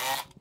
that.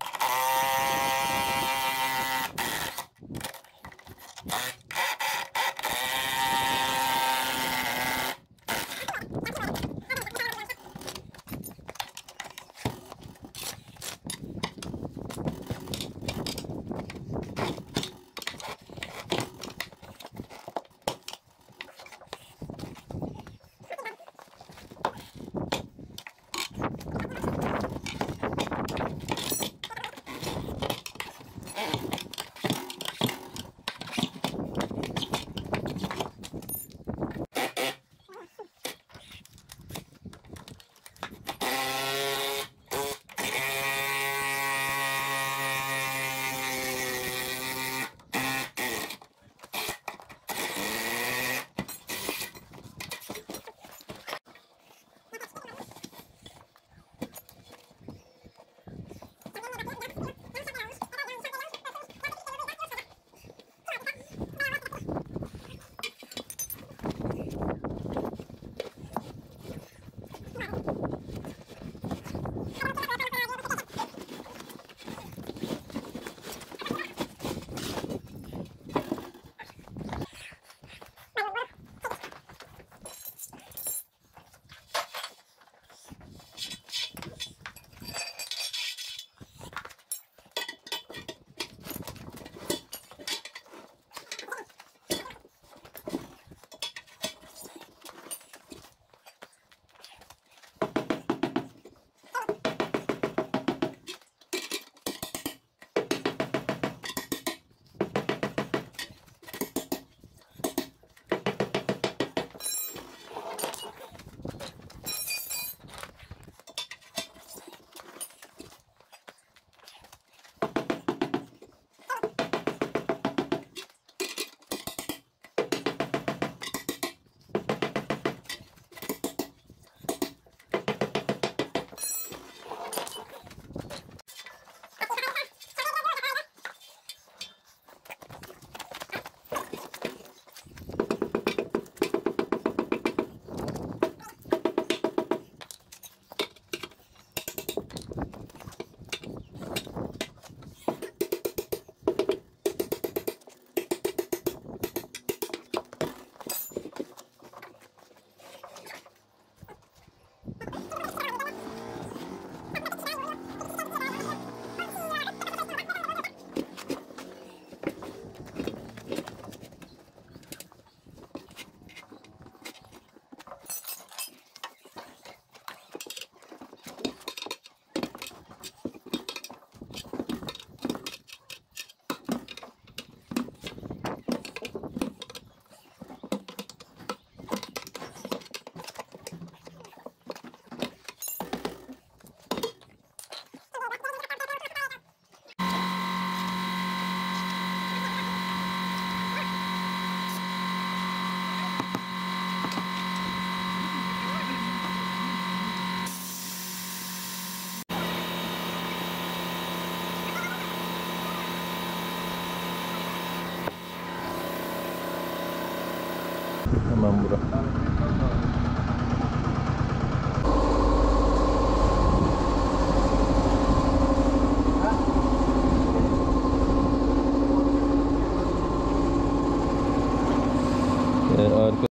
Hemen bura.